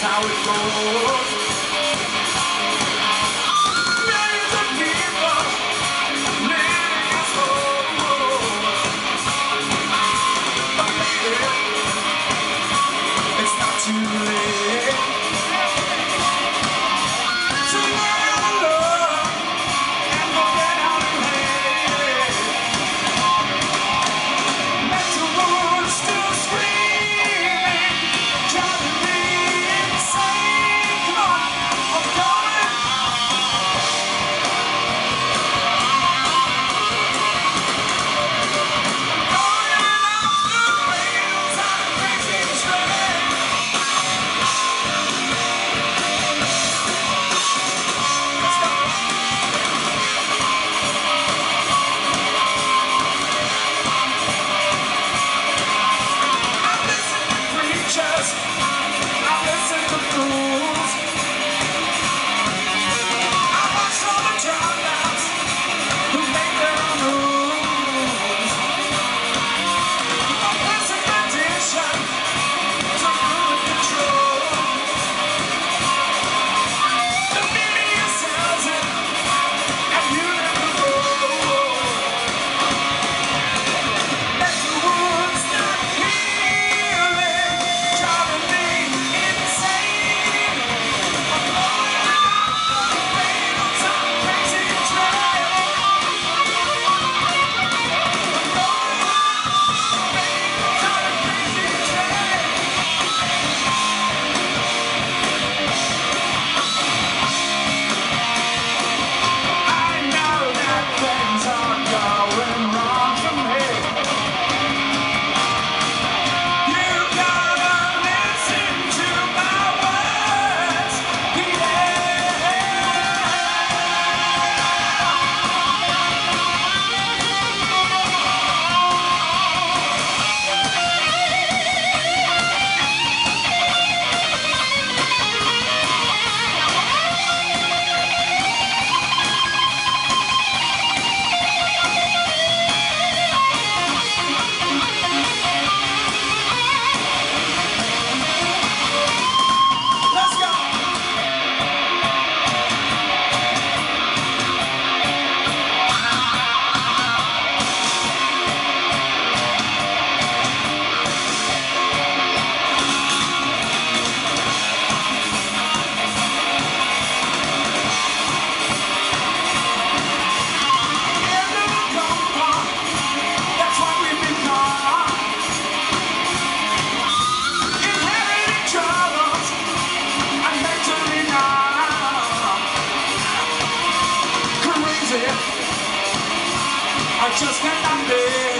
how it goes. Just cannot live.